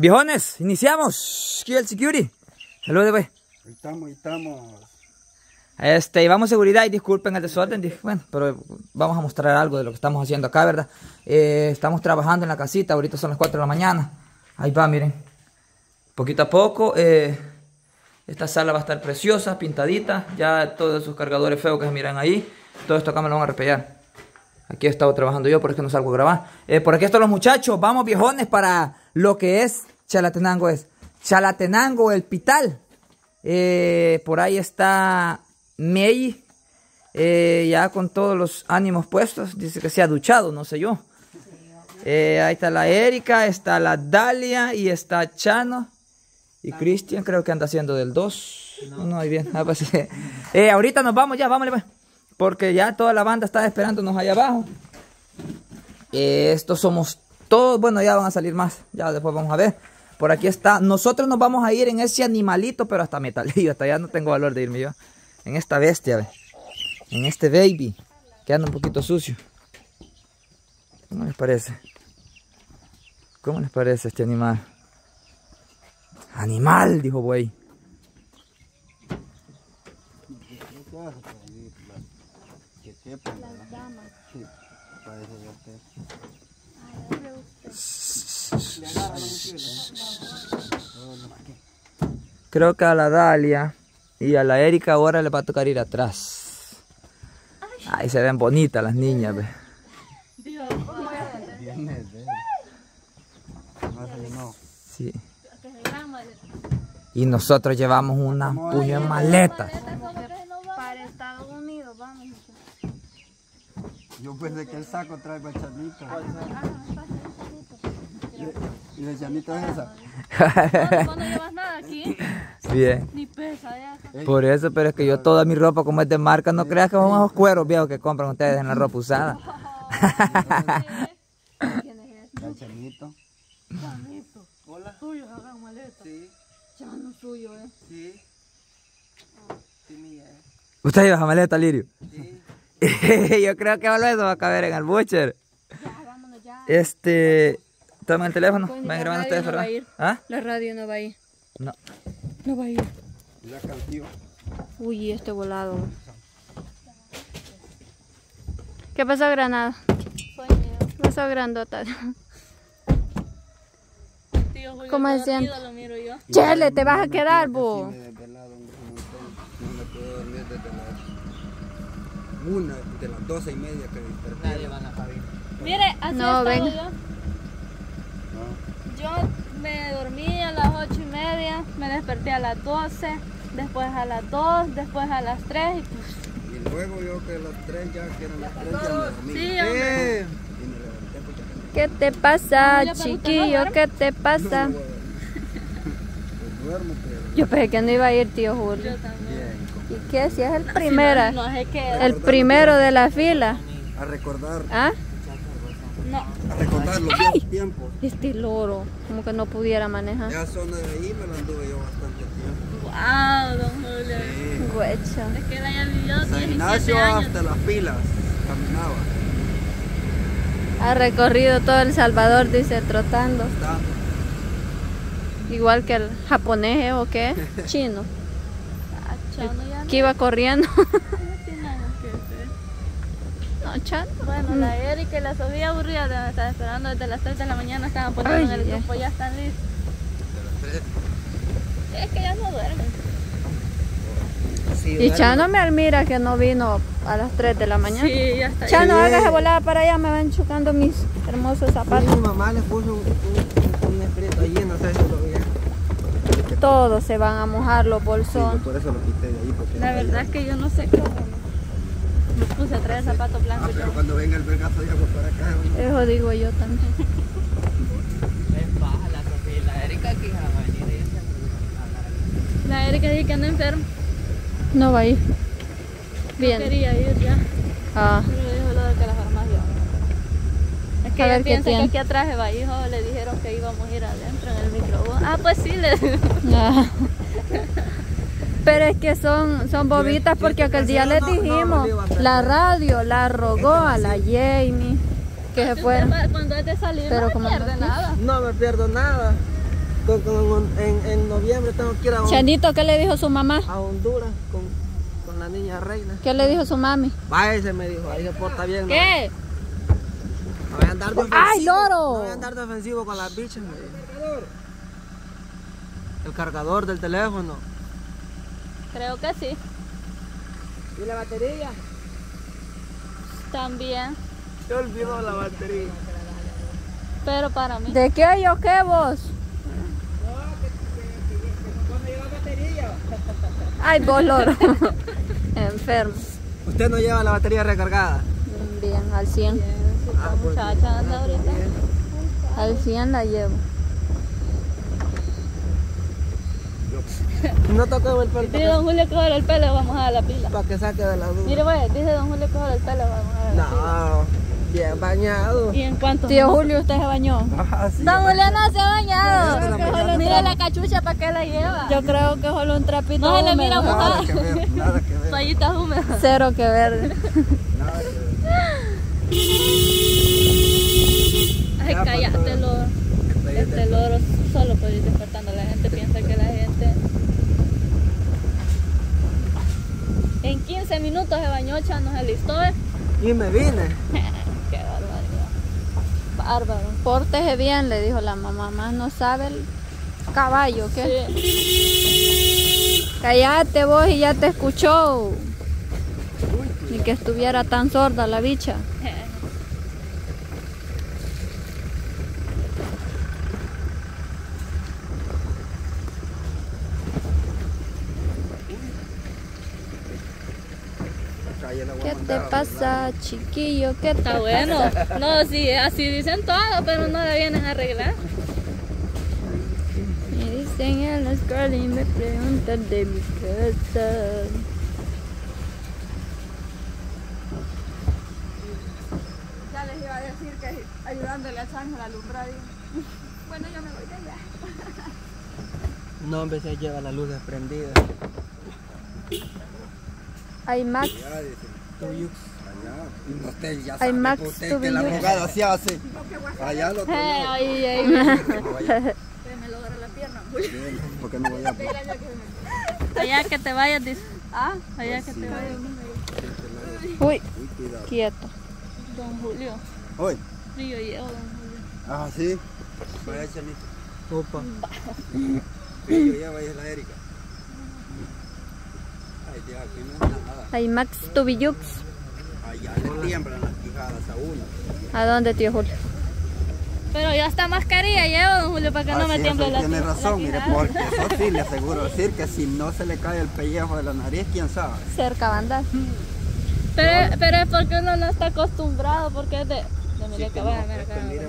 Viejones, iniciamos. Aquí el security. Saludos, pues. Ahí estamos, ahí estamos. Este, llevamos seguridad y disculpen el desorden, dije, bueno, pero vamos a mostrar algo de lo que estamos haciendo acá, ¿verdad? Eh, estamos trabajando en la casita, ahorita son las 4 de la mañana. Ahí va, miren. Poquito a poco, eh, esta sala va a estar preciosa, pintadita. Ya todos esos cargadores feos que se miran ahí, todo esto acá me lo van a repellar. Aquí he estado trabajando yo, por eso no salgo a grabar. Eh, por aquí están los muchachos, vamos viejones para lo que es Chalatenango, es Chalatenango, el Pital. Eh, por ahí está May, eh, ya con todos los ánimos puestos, dice que se ha duchado, no sé yo. Eh, ahí está la Erika, está la Dalia y está Chano. Y Cristian creo que anda haciendo del 2. No, no, ahí bien. Ah, pues, ahorita nos vamos ya, vámonos pues. Porque ya toda la banda está esperándonos allá abajo. Estos somos todos, bueno, ya van a salir más. Ya después vamos a ver. Por aquí está. Nosotros nos vamos a ir en ese animalito, pero hasta metalillo. Hasta ya no tengo valor de irme yo. En esta bestia, ve. En este baby. Que anda un poquito sucio. ¿Cómo les parece? ¿Cómo les parece este animal? Animal, dijo güey. Que quepa, ¿verdad? Sí, parece que Creo que a la Dalia y a la Erika ahora le va a tocar ir atrás. Ay, se ven bonitas las niñas, ve. Sí. Y nosotros llevamos unas puñas maletas. Para Estados Unidos, vamos. Yo pensé que el saco trae bachanita. ¿Y la chanita es esa? ¿Cuándo llevas nada aquí? Bien. Ni pesa ya. Por eso, pero es que yo toda mi ropa como es de marca, no creas que son esos cueros viejos que compran ustedes en la ropa usada. ¿Quién es ese? La chanito. Chanito. Hola. Tuyo, hagan maleta. Sí, Chano suyo, eh. sí. Sí, mía, eh. ¿Usted lleva maleta, Lirio? Sí. yo creo que de eso va a caber en el butcher. Ya, vámonos ya. Este, tomen el teléfono, Coño, van la grabando radio ustedes, no va ¿verdad? a ir. ¿Ah? La radio no va a ir. No. No va a ir. La canción. Uy, este volado. ¿Qué pasó, Granada? ¿Qué pasó, Grandota? ¿Cómo se siente? Chele, te vas a quedar, bo. Me desvelado un montón. No me puedo dormir desde las una, de las doce y media que desperté. Nadie va a Mire, así No, estaba venga. Yo. Yo me dormí a las ocho y media, me desperté a las 12, después a las 2, después a las 3 y pues, Y luego yo que a las tres ya, que eran las tres, ya me dormí. Sí, Y me hombre. levanté porque ¿Qué te pasa, no chiquillo? ¿Qué te pasa? Pues duermo, pero Yo pensé que no iba a ir, tío Julio. yo también. bien. ¿Y qué? Si es el primero, No qué. el primero de la fila. A recordar, ¿Ah? No, a recordar los viejos tiempos. Este loro, como que no pudiera manejar. Ya zona de ahí me la anduve yo bastante tiempo. wow, don Julio. Sí. Güecha. Es que ya vivió San 17 Ignacio años. hasta las pilas caminaba. Ha recorrido todo El Salvador, dice, trotando. Igual que el japonés, ¿eh? ¿o qué? Chino. Ah, Chano ya no Que iba corriendo. tiene nada que ver. No, chano. Bueno, la Erika y la Sofía aburridas me están esperando desde las 3 de la mañana, estaban poniendo en el ay. grupo, ya están listos. Es que ya no duermen. Y Chano me admira que no vino a las 3 de la mañana. Sí, ya está. Chano, hágase volada para allá, me van chocando mis hermosos zapatos. Mi mamá le puso un, un, un escrito allí, no sé si lo veía. Todos se van a mojar los Sí, bolsones. por eso lo quité de ahí. Porque La verdad es que yo no sé cómo. Me puse a traer zapatos Ah, blancos. pero cuando venga el vergazo de agua para acá. Eso digo yo también. La Erika dice que anda enferma. No va a ir. No Bien. quería ir ya. Ah, Pero dijo lo de que la farmacia. Es que A ella piensa que tiene. aquí atrás va hijo, le dijeron que íbamos a ir adentro en el microbús. Ah, pues sí, le ah. Pero es que son, son bobitas porque aquel día les dijimos, la radio la rogó a la Jamie que se fuera. Cuando es de salir Pero no como pierde no- nada. No me pierdo nada. con- con- en, en noviembre tengo que ir a, Hon- Chanito, ¿qué le dijo su mamá? a Honduras con, con la niña reina. ¿Qué le dijo su mami? Váyase, me dijo, ahí se porta bien. ¿Qué? No voy a andar de ofensivo. ¡Ay, loro! No voy a andar de ofensivo con las bichas, me dijo. El cargador del teléfono. Creo que sí. ¿Y la batería? También. Se olvidó la batería. Pero para mí. ¿De qué yo qué vos? Ay, vos loro. Enfermo. ¿Usted no lleva la batería recargada? Bien, al 100. Ah, pues, Muchacha anda ahorita. Al 100 la llevo. No toco el pelo Dice don Julio que joder el pelo, vamos a dar la pila. para que saque de la duda. Mire, güey, dice don Julio que joder el pelo, vamos a dar la No, bien bañado. ¿Y en cuánto? Tío Julio, ¿usted se bañó? Ah, sí. Don Julio no se ha bañado. Mire la cachucha para qué la lleva. Yo creo que solo un trapito No se le mira húmedo. Nada que ver, nada que ver. Toallitas húmedas. Cero que verde. Nada que ver. Ay, pues, cállate, todo. loro. Este loro solo puede ir despertando. La gente piensa que la gente. En 15 minutos se bañó echándose el listón. Y me vine. Qué barbaridad. Bárbaro. Pórtese bien, le dijo la mamá. Más no sabe el caballo, ¿qué? Sí. Cállate vos y ya te escuchó. Ni que estuviera tan sorda la bicha. Calle la voy a ¿Qué te pasa, chiquillo? ¿Qué te Está bueno. No, sí, así dicen todo, pero no la vienen a arreglar. Me dicen en la escuela y me preguntan de mi casa. Ya les iba a decir que ayudándole a Ángel a alumbrar. Bueno, yo me voy de allá. No, hombre, se lleva la luz prendida. Ay, Max. Ya sabe, Max, pues, usted que la jugada se hace. Allá al otro Eh, lado. ay, ay. Bien, porque no voy a Allá que te vayas, dice. Ah, allá que te vayas. Uy, quieto. Don Julio. Hoy. Sí, yo llevo, don Julio. Ah, sí. Vaya, Chanito. Opa. Sí, yo llevo ahí es la Erika. Ay, Dios, aquí no es nada. Ay, Max Tubiyux. Allá le tiemblan las quijadas a uno. ¿A dónde, tío Julio? Pero ya está mascarilla, llevo, don Julio, para que no Ah, me tiemble la Tiene la razón, mire, porque eso sí le aseguro decir que si no se le cae el pellejo de la nariz, quién sabe. Cerca banda. Pero, pero es porque uno no está acostumbrado, porque es de... mire Sí, que vaya, no, mira es que mire,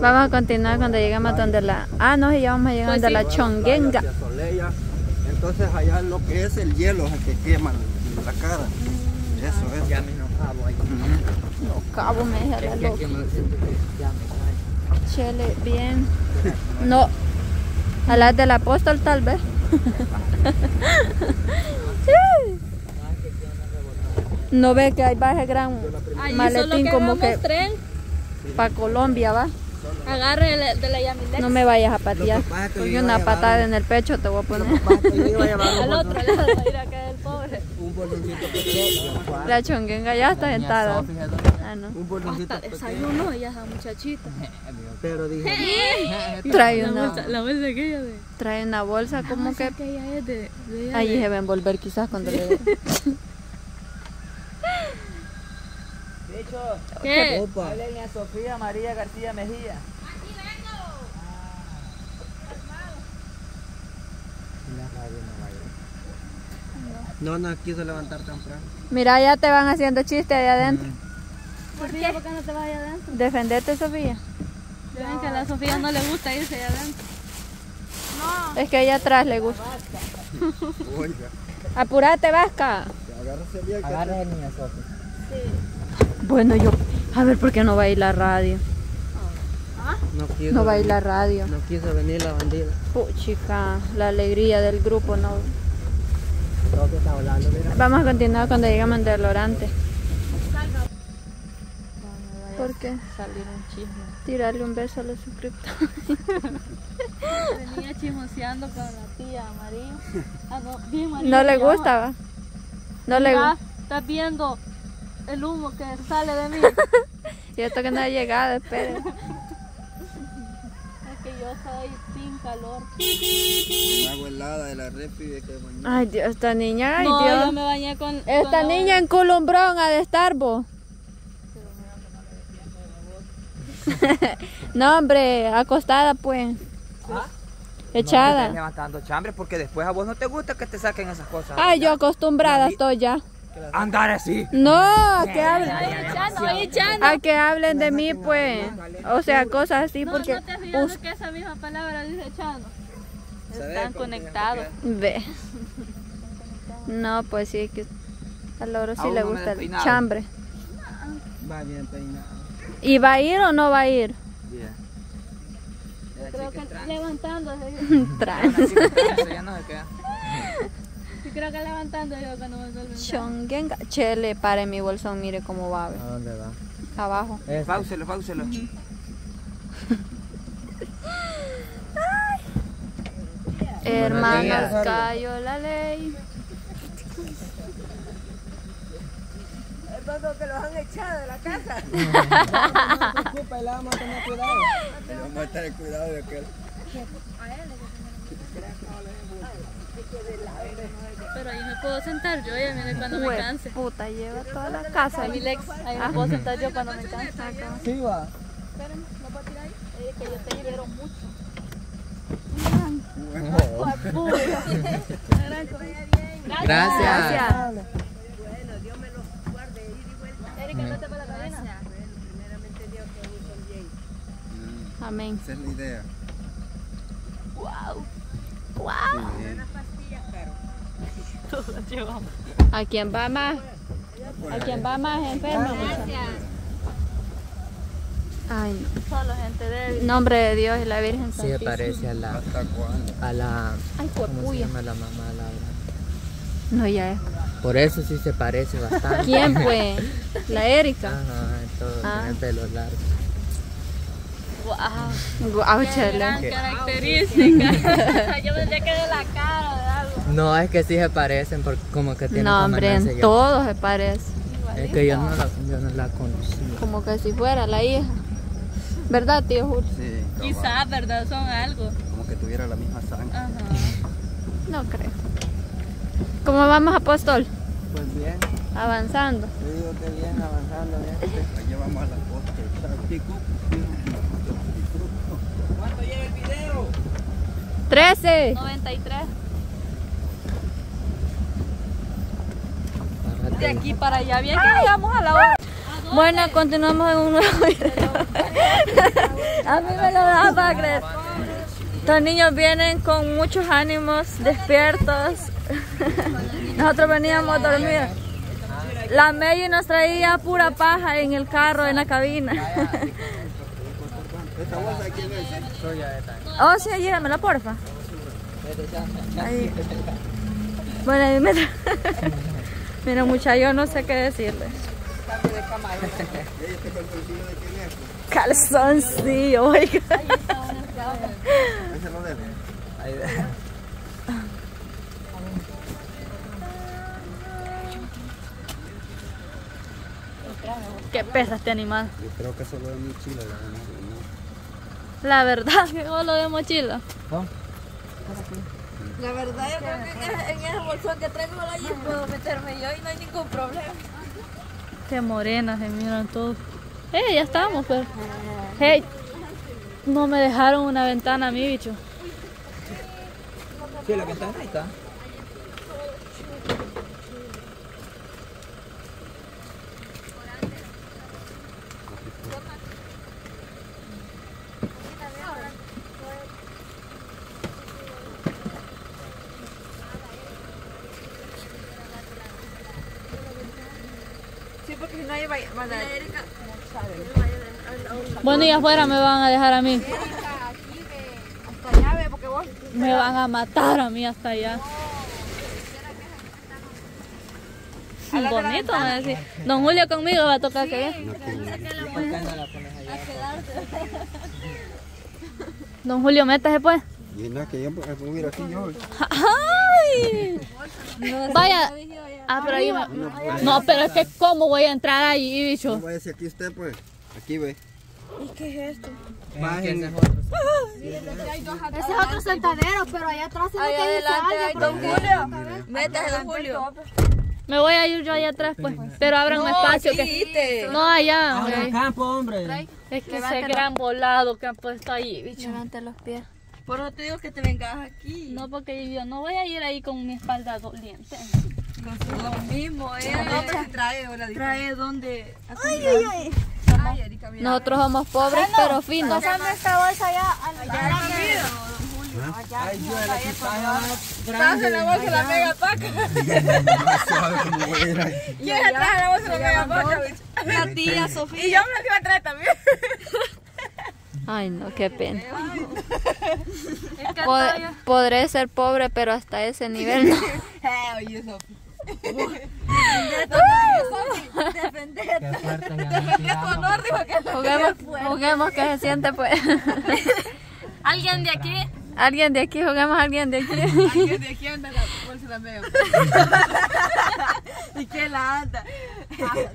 Vamos a continuar cuando lleguemos donde la... Ah, no, ya vamos a llegar Pues donde sí. la chonguenga. Entonces allá lo que es el hielo es el que quema la cara. Eso es. Ya me enojado ahí. No, cabo me deja la loca. Chele, bien. No. A las del apóstol tal vez. No ve que ahí va ese gran maletín como que para Colombia, va. Agarre de la Yamilex. No me vayas a patear. Que que a una llevar patada un- en el pecho te voy a poner. que que iba a llevar Al un otro lado, mira que el pobre. un bolsoncito pequeño. La chonguenga ya está sentada. Ah, no. Un bolsoncito Hasta pequeño. desayuno ella esa muchachita. Pero dije, Trae La una, bolsa, la bolsa aquella de... trae una bolsa como que que ella es de... de ella allí de- se va a envolver quizás cuando le ¿Qué? a Sofía María García Mejía. No, no quiso levantar temprano. Mira, ya te van haciendo chistes allá adentro. Sofía, ¿por qué no te vas allá adentro? Defendete, Sofía. Ven que a la Sofía no le gusta irse allá adentro. Es que allá atrás le gusta. Oiga, Apúrate, Vasca. agárrese bien. que- Agarra el niño, Sofía. Bueno, yo. A ver, ¿por qué no va a ir la radio? No quiso, No va a ir la radio. no quiso venir la bandida. Puchica, la alegría del grupo, no. Todo que está hablando, mira. Vamos a continuar cuando llegamos de Lorante. ¿Por ¿Por qué? Salir un chisme. Tirarle un beso a los suscriptores. Venía chismoseando con la tía María. Ah, no, bien María. No le gustaba. No le gusta. Estás viendo el humo que sale de mí. Y esto que no ha llegado, espere. es que yo soy sin calor. Con agua helada de la refri de que bañar. Ay, Dios, esta niña, ay, no, Dios. yo me bañé con. Esta con niña en Columbrón ha de estar, vos. no, hombre, acostada, pues. No te Echada. estés levantando chambre porque después a vos no te gusta que te saquen esas cosas. Ay, yo acostumbrada estoy ya. Andar así. No, a que hablen, a que hablen de mí, pues. O sea, cosas así, No, porque. no te fijado us- que esa misma palabra dice echando. ¿Sabes Están conectados. Ve. No, pues sí, que a Loro sí le no gusta el chambre. Va bien peinado. ¿Y va a ir o no va a ir? Bien. Creo que levantando. Tran. ya no se queda. Sí, creo que levantando yo cuando me duele. Chonguenga. Chele, pare mi bolsón, mire cómo va. ¿A dónde va? Abajo. Páuselo, páuselo. Hermanos, días. cayó la ley. No se preocupe, le vamos a tener cuidado. Le vamos a tener cuidado de aquel. Pero ahí me puedo sentar yo, ya mire cuando me canse. Puta, lleva toda la casa. Ahí, Lex, ahí me puedo sentar yo cuando me canse. Sí, va. Esperen, no puedo tirar ahí. Es que yo te quiero mucho. Gracias. Erika, vete para la cabina. Amén. Esa es la idea. Wow. Sí. ¿A quién va más? ¿A quién va más enfermo? muchacha? Ay, no. Solo gente débil. Nombre de Dios y la Virgen Sí, se Santísima. parece a la, ¿Hasta cuándo? a la, Ay, ¿cómo se llama la mamá de Laura? No, ya es. Por eso sí se parece bastante. ¿Quién pues? La Erika. Ajá, todo, Ah. el pelo largo. Wow. Guau, Qué gran característica. yo pensé que de la cara de algo. No, es que sí se parecen porque como que tienen No, hombre, en todo se parece. Es que yo no la, yo no la conocí. Como que si fuera la hija. ¿Verdad, tío Julio? Sí. Quizás, ¿verdad? Son algo. Como que tuviera la misma sangre. Ajá. No creo. ¿Cómo vamos, apóstol? Pues bien, Avanzando. yo digo que bien, avanzando bien. Allá vamos a la costa. ¿Cuánto lleva el video? 13. 93. Bájate. De aquí para allá. Bien que llegamos a la hora. Bueno, continuamos en un nuevo video. A mí me lo da para creer. Los niños vienen con muchos ánimos, despiertos. Nosotros veníamos a dormir. La Meyi nos traía pura paja en el carro, en la cabina. ¿Esta bolsa quién es? Oh, sí, llévamela, porfa. Ahí. Bueno, ahí me... Mira, mucha, yo no sé qué decirles. ¿Este calzoncillo es? Oiga. ¿Qué pesa este animal? Yo creo que solo de mi chile la La verdad que solo de mochila. La verdad, yo creo que en ese bolsón que traigo allí puedo meterme yo y no hay ningún problema. Qué morenas se miran todos. Eh, ya estamos, pero. Hey, no me dejaron una ventana a mí, bicho. Sí, la ventana ahí está. Sí, porque si no hay van a... Bueno, y afuera me van a dejar a mí. Me van a matar a mí hasta allá. Bonito, me decía. Don Julio conmigo va a tocar que Don Julio, métase pues. Y nada, que yo puedo subir aquí yo. ¡Ay! Vaya. Ah, pero ahí me- No, pero es que cómo voy a entrar ahí, bicho. No vaya a aquí usted, pues. Aquí ve. ¿Y qué es esto? Ese es otro sentadero, pero allá atrás es dice adelante hay. Don Julio. Métase, Don Julio. Me voy a ir yo allá atrás, pues. Pero abran un espacio que. No, allá. ok. campo, hombre. Es que ese gran volado que han puesto ahí, bicho. Levante los pies. Por eso te digo que te vengas aquí. No, porque yo no voy a ir ahí con mi espalda doliente. Lo mismo, eh. trae, trae donde. Ay, ay, ay. Ay, Erika, mira. Nosotros somos pobres, pero finos. Pasando esta bolsa allá. allá Ay, yo era aquí para Pasa la bolsa de la mega paca. Suave como voy a ir ahí. ¿Quién se trae la bolsa de la mega paca, bicho? La tía Sofía. Y yo me la iba a traer también. Ay, no, qué pena. Pod- podré ser pobre, pero hasta ese nivel no. Oye, Sofía. Juguemos, juguemos que se siente, pues. ¿Alguien de aquí? ¿Alguien de aquí? Juguemos a alguien de aquí. alguien de aquí anda la bolsa de la mega ¿Y que la anda?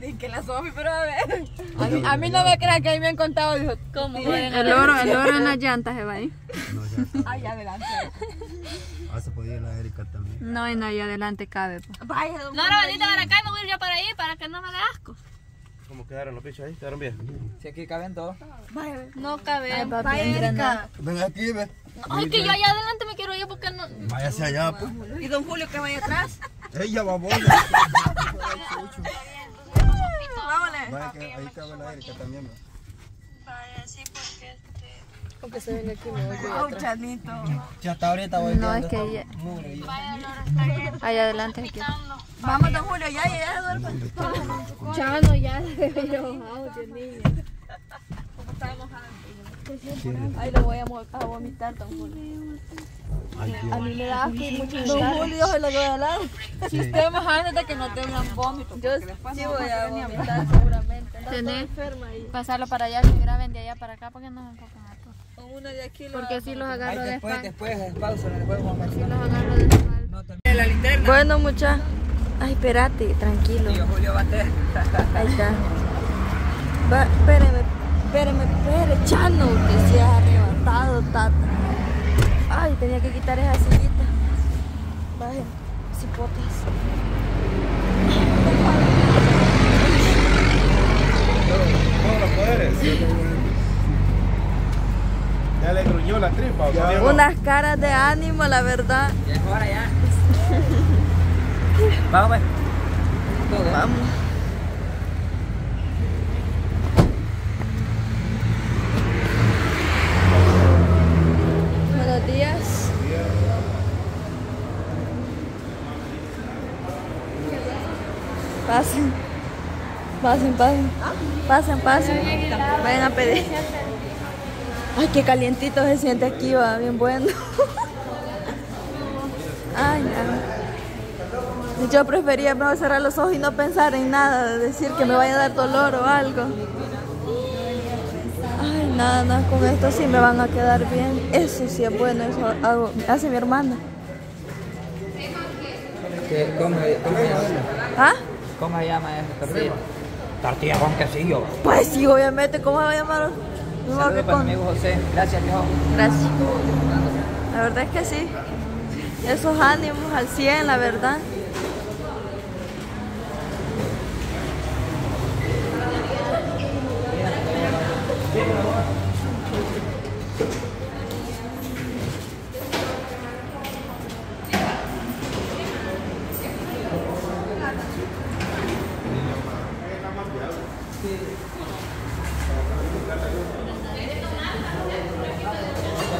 Y que la Sofía, pero a ver. A mí, a mí no me crean que ahí me han contado, dijo. ¿Cómo? El oro, el oro en las llantas se va ahí. No, ya está. Ay, adelante. Ah, se podía ir la Erika también. No, y no, ahí adelante cabe. pues. Vaya, don Laura, venite para acá y me voy a ir yo para ahí para que no me dé asco. ¿Cómo quedaron los bichos ahí? ¿Quedaron bien? Si aquí caben todos. No cabe. Vaya, Erika. Ven aquí, Ay, que yo allá adelante me quiero ir porque no. Váyase allá, pues. Y don Julio que vaya atrás. Ella va a Vámonos. Vaya ahí cabe la Erika también. ve. Au, chanito. Ya hasta ahorita voy No, es que ella. Ahí adelante aquí. Vamos, don Julio, ya, ya, ya, duerme. Chano, ya se ve enojado, Dios mío. Ay, lo voy a, a vomitar, don Julio. A mí me da asco mucho Don Julio se lo doy al lado. Si usted más antes de que no tengan vómito. Yo sí voy a vomitar seguramente. Pasarlo para allá, que graben de allá para acá porque no me enfocan a todos. Con una de aquí lo Porque si los Ahí agarro de después, espalda. después, pausa, después vamos a ver. Si los agarro de espalda. Bueno, mucha. Ay, espérate, tranquilo. Tío Julio Bate. Ahí está. Va, espéreme, espéreme, espéreme, Chano, que se ha arrebatado, tata. Ay, tenía que quitar esa sillita. Vaya, cipotas. ¿Cómo los poderes? Ya le gruñó la tripa. Unas caras de ánimo, la verdad. Ya es hora ya. Vamos pues. Vamos. Pasen. Pasen, pasen. Pasen, pasen. Vayan a pedir. Ay, qué calientito se siente aquí, va, bien bueno. Ay, no. Yo prefería cerrar los ojos y no pensar en nada, de decir que me vaya a dar dolor o algo. Ay, nada, nada, con esto sí me van a quedar bien. Eso sí es bueno, eso hago, hace mi hermana. ¿Qué- ¿Cómo, cómo llama? ¿Ah? ¿Cómo se llama esa tortilla? Tortilla con quesillo. Pues sí, obviamente, ¿cómo se va a llamar? No, Saludos para con- mi amigo José. Gracias, viejo. Gracias. La verdad es que sí. Esos ánimos al 100, la verdad.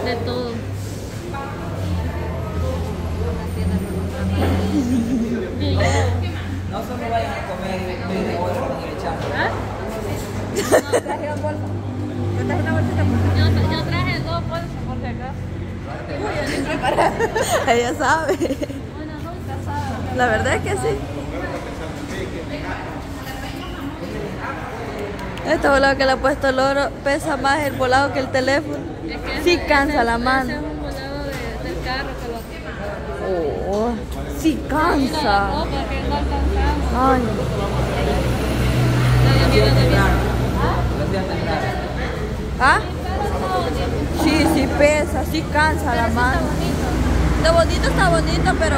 de todo. No solo vayan a comer de otro con el chamo. No, trajeron bolsa. Traje una bolsita por yo traje dos bolsas por si acaso. Ella sabe. La verdad es que sí. Esta volado que le ha puesto el oro pesa más el volado que el teléfono. Sí cansa la mano. Es un volado de- del carro que lo Oh, sí cansa. No, porque no alcanzamos. Ay, ¿Ah? Sí, sí pesa, sí cansa la mano. Lo bonito está bonito, pero,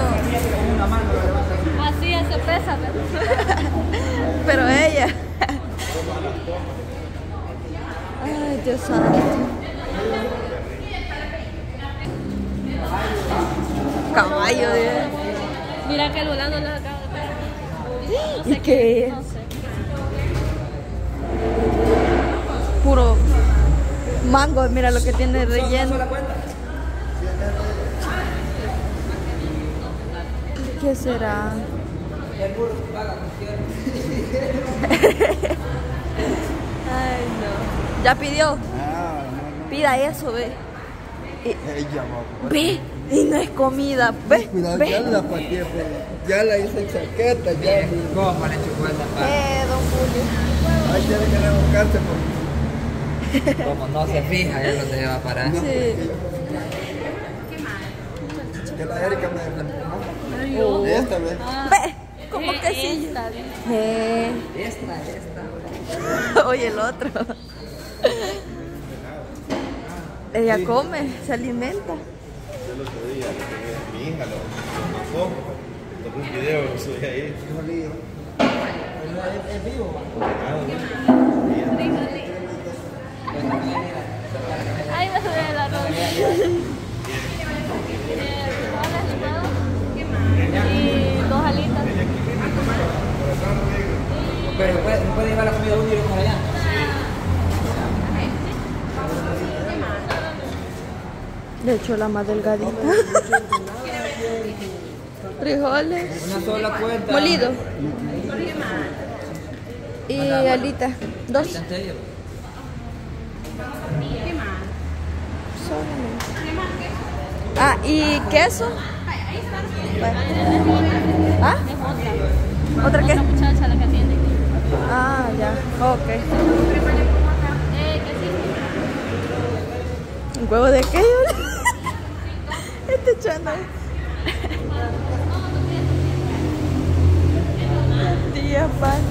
Así se pesa, ¿verdad? pero ella. Ay, Dios santo. Caballo, Dios. Mira que el volado lo acaba de pegar. ¿Y qué es? No sé. Puro mango, mira lo que tiene relleno. ¿Qué será? Ay, no. ¿Ya pidió? No, Pida eso, ve. No. Ella. Ve, y no es comida, ve, Cuidado, ya ve. la pateé, pero ya la hice en chaqueta, ya. ¿Cómo le chupó esa parte? Eh, don Julio. Ahí tiene que revocarse porque Como no se fija, ya donde se va a parar. Sí. que la Erika me. Esta vez. Ve, como que sí. Eh. Esta, esta. Oye, el otro. Ella come, se alimenta. El otro día, mi hija lo lo tomó un video, lo subí ahí. Ahí me sube la rodilla. Eh, frijoles licuados. Y dos alitas. Pero puede, puede llevar la comida uno y ir para allá. De hecho, la más delgadita. Frijoles, Una sola cuenta. molido. Y alita. Dos. ¿En serio? Solamente. Ah, y queso. ¿Ah? ¿Otra qué? Muchacha la que atiende aquí. Ah, ya. Ok. Eh, que sí. ¿Un huevo de qué? este chano. Tía pan.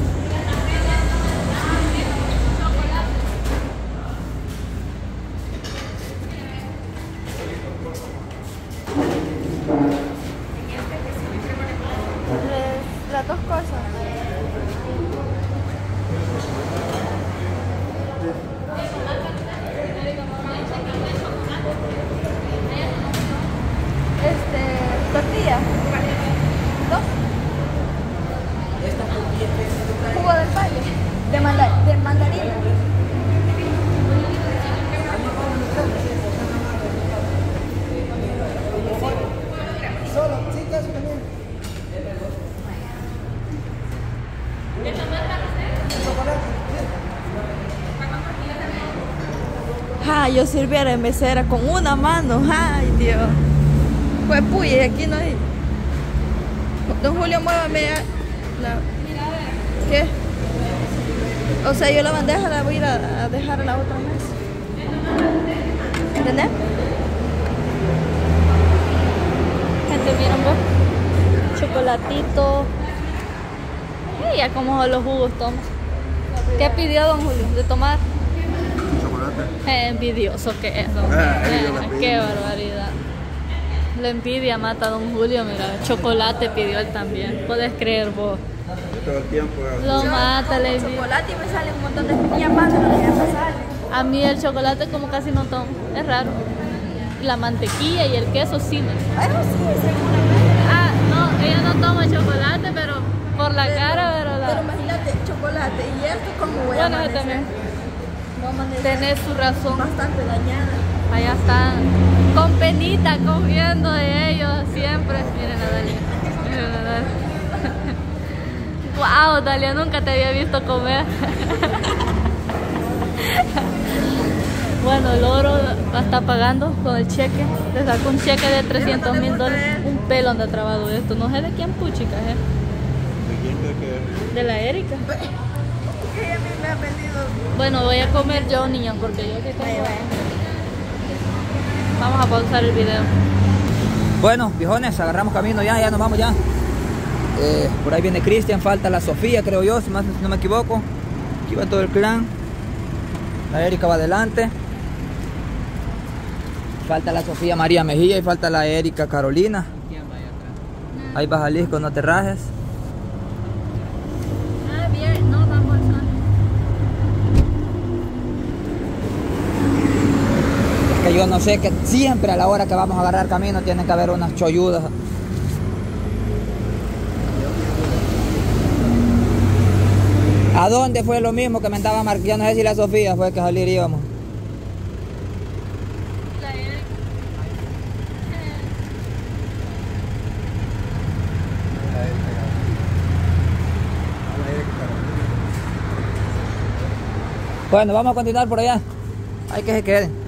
Les- Las dos cosas. Este, tortilla. Dos. Jugo del valle. De, manda- de mandarina. Ah, yo sirviera de mesera con una mano. Ay, Dios. Pues puya, y aquí no hay. Don Julio, muévame ya la... ¿Qué? O sea, yo la bandeja la voy a a, dejar a la otra mesa. ¿Entendés? Gente, ¿vieron vos? Chocolatito. Y ya como los jugos toma. ¿Qué pidió don Julio? ¿De tomar? Eh, envidioso que es, don Ah, yo Eh. Qué barbaridad. La envidia mata a don Julio, mira. Chocolate pidió él también. Puedes creer vos. Todo el tiempo. eh. Lo mata la envidia. Chocolate y me sale un montón de espinillas más de lo que ya me sale. A mí el chocolate como casi no tomo. Es raro. La mantequilla y el queso sí me. Ay, no, sí, seguramente. Ah, no, ella no toma chocolate, pero por la cara, pero Pero la... imagínate, chocolate. ¿Y esto cómo voy a Bueno, yo amanecer? también. Amanecer Tenés su razón. bastante dañada. Allá están. Con penita cogiendo de ellos siempre. Miren a Dalia. Miren a Dalia. Wow, Dalia, nunca te había visto comer. Bueno, el oro la está pagando con el cheque. Le sacó un cheque de 300 mil dólares. Un pelo anda trabado esto. No sé de quién puchica, ¿eh? ¿De quién es? De la Erika. Me ha venido. Bueno, voy a comer yo, niño, porque yo sí tengo... Vamos a pausar el video. Bueno, viejones, agarramos camino ya, ya nos vamos ya. Eh, por ahí viene Cristian, falta la Sofía, creo yo, si más- si no me equivoco. Aquí va todo el clan. La Erika va adelante. Falta la Sofía María Mejía y falta la Erika Carolina. Ahí va Jalisco, no te rajes. Ah, bien, no, vamos Es que yo no sé que siempre a la hora que vamos a agarrar camino tiene que haber unas cholludas. ¿A dónde fue lo mismo que me andaba marcando? Yo no sé si la Sofía fue que salir íbamos. Bueno, vamos a continuar por allá. Hay que se queden.